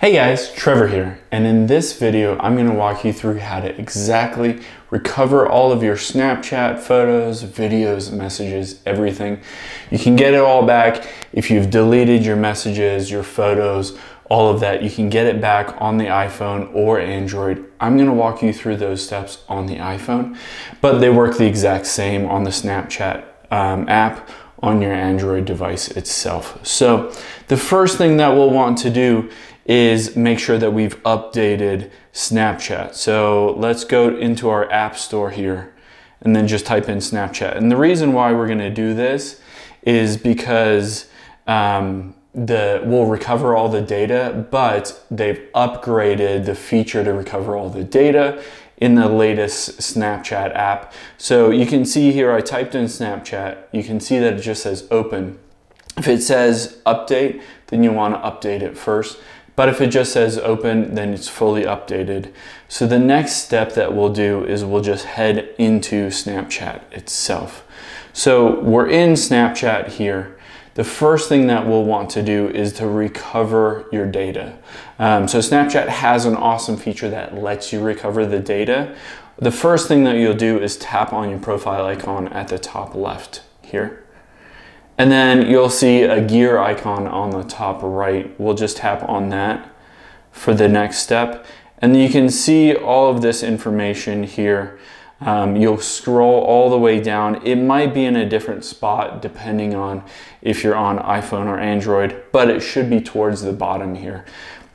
Hey guys, Trevor here, and in this video I'm going to walk you through how to exactly recover all of your Snapchat photos, videos, messages, everything. You can get it all back if you've deleted your messages, your photos, all of that. You can get it back on the iPhone or Android. I'm going to walk you through those steps on the iPhone, but they work the exact same on the Snapchat um, app on your Android device itself. So the first thing that we'll want to do is make sure that we've updated Snapchat. So let's go into our app store here and then just type in Snapchat. And the reason why we're gonna do this is because um, the we'll recover all the data, but they've upgraded the feature to recover all the data in the latest Snapchat app. So you can see here, I typed in Snapchat, you can see that it just says open. If it says update, then you wanna update it first. But if it just says open, then it's fully updated. So the next step that we'll do is we'll just head into Snapchat itself. So we're in Snapchat here. The first thing that we'll want to do is to recover your data. Um, so Snapchat has an awesome feature that lets you recover the data. The first thing that you'll do is tap on your profile icon at the top left here. And then you'll see a gear icon on the top right. We'll just tap on that for the next step. And you can see all of this information here. Um, you'll scroll all the way down. It might be in a different spot depending on if you're on iPhone or Android, but it should be towards the bottom here.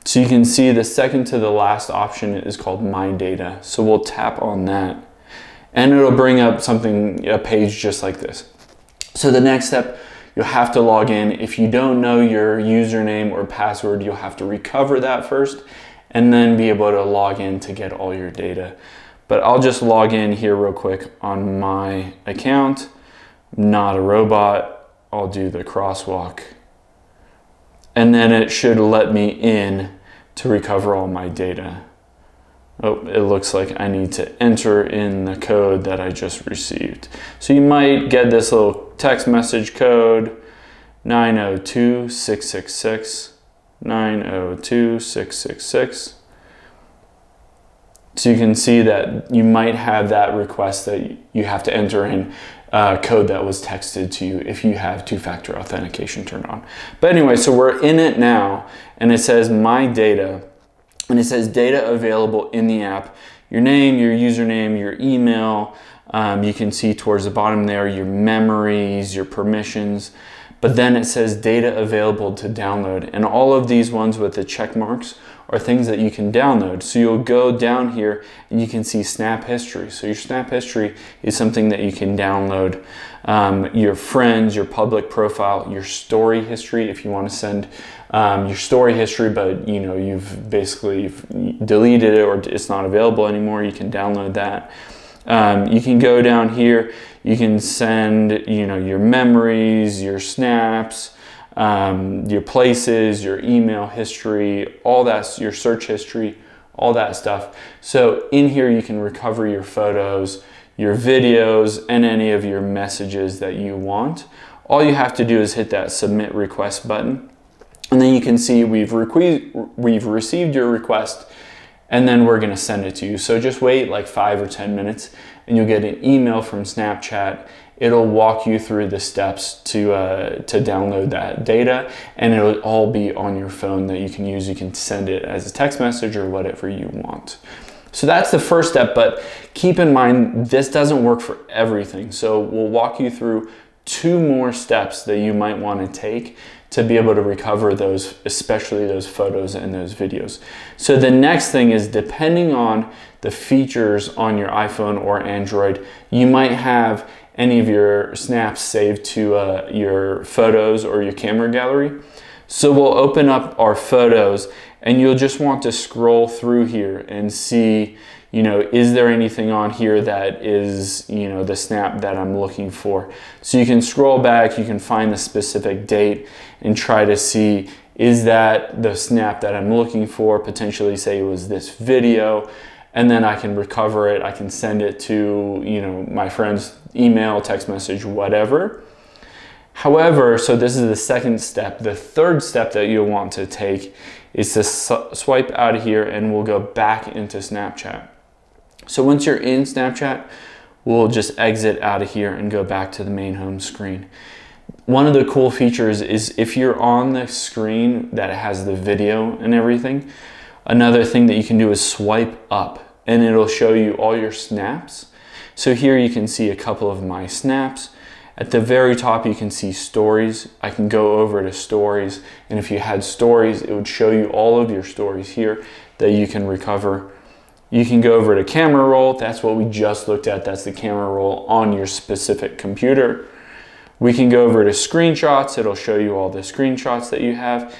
So you can see the second to the last option is called My Data. So we'll tap on that and it'll bring up something, a page just like this. So the next step You'll have to log in. If you don't know your username or password, you'll have to recover that first and then be able to log in to get all your data. But I'll just log in here real quick on my account. Not a robot. I'll do the crosswalk. And then it should let me in to recover all my data. Oh, it looks like I need to enter in the code that I just received. So you might get this little text message code 902-666, 902-666. So you can see that you might have that request that you have to enter in uh, code that was texted to you if you have two-factor authentication turned on. But anyway, so we're in it now and it says my data and it says data available in the app. Your name, your username, your email. Um, you can see towards the bottom there your memories, your permissions. But then it says data available to download. And all of these ones with the check marks are things that you can download. So you'll go down here and you can see Snap History. So your Snap History is something that you can download. Um, your friends, your public profile, your story history if you want to send um, your story history, but you know you've basically deleted it or it's not available anymore. You can download that. Um, you can go down here. You can send you know your memories, your snaps, um, your places, your email history, all that, your search history, all that stuff. So in here you can recover your photos, your videos, and any of your messages that you want. All you have to do is hit that submit request button and then you can see we've, we've received your request and then we're gonna send it to you. So just wait like five or 10 minutes and you'll get an email from Snapchat. It'll walk you through the steps to, uh, to download that data and it'll all be on your phone that you can use. You can send it as a text message or whatever you want. So that's the first step, but keep in mind, this doesn't work for everything. So we'll walk you through two more steps that you might wanna take to be able to recover those, especially those photos and those videos. So the next thing is depending on the features on your iPhone or Android, you might have any of your snaps saved to uh, your photos or your camera gallery. So we'll open up our photos and you'll just want to scroll through here and see you know, is there anything on here that is, you know, the snap that I'm looking for? So you can scroll back, you can find the specific date and try to see, is that the snap that I'm looking for? Potentially say it was this video and then I can recover it. I can send it to, you know, my friend's email, text message, whatever. However, so this is the second step. The third step that you'll want to take is to swipe out of here and we'll go back into Snapchat. So once you're in Snapchat, we'll just exit out of here and go back to the main home screen. One of the cool features is if you're on the screen that has the video and everything, another thing that you can do is swipe up and it'll show you all your snaps. So here you can see a couple of my snaps. At the very top, you can see stories. I can go over to stories. And if you had stories, it would show you all of your stories here that you can recover. You can go over to camera roll. That's what we just looked at. That's the camera roll on your specific computer. We can go over to screenshots. It'll show you all the screenshots that you have.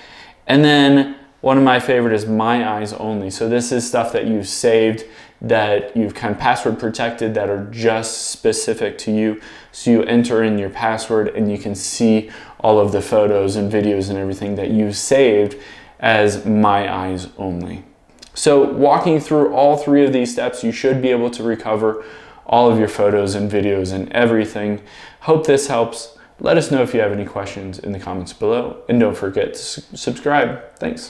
And then one of my favorite is my eyes only. So this is stuff that you've saved that you've kind of password protected that are just specific to you. So you enter in your password and you can see all of the photos and videos and everything that you've saved as my eyes only. So walking through all three of these steps, you should be able to recover all of your photos and videos and everything. Hope this helps. Let us know if you have any questions in the comments below and don't forget to subscribe. Thanks.